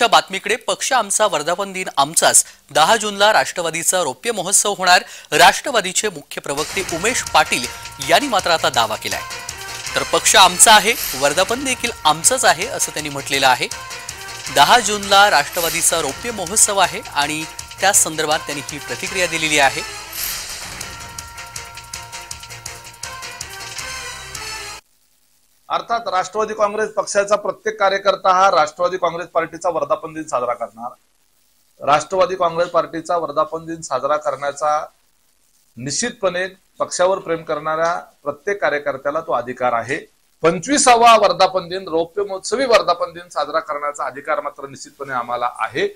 महत्त्वाच्या बातमीकडे पक्ष आमचा वर्धापन दिन आमचाच. दहा जूनला राष्ट्रवादीचा रौप्य महोत्सव होणार. राष्ट्रवादीचे मुख्य प्रवक्ते उमेश पाटील यांनी मात्र आता दावा केलाय. तर पक्ष आमचा आहे वर्धापन देखील आमचंच आहे असं त्यांनी म्हटलेलं आहे. दहा जूनला राष्ट्रवादीचा रौप्य महोत्सव आहे आणि त्या संदर्भात त्यांनी ही प्रतिक्रिया दिलेली आहे. अर्थात राष्ट्रवादी काँग्रेस पक्षाचा प्रत्येक कार्यकर्ता हा राष्ट्रवादी काँग्रेस पार्टीचा वर्धापन दिन साजरा करणार. राष्ट्रवादी काँग्रेस पार्टीचा वर्धापन दिन साजरा करण्याचा निश्चितपणे पक्षावर प्रेम करणाऱ्या प्रत्येक कार्यकर्त्याला तो अधिकार आहे. पंचवीसावा वर्धापन दिन रौप्य महोत्सवी वर्धापन दिन साजरा करण्याचा अधिकार मात्र निश्चितपणे आम्हाला आहे.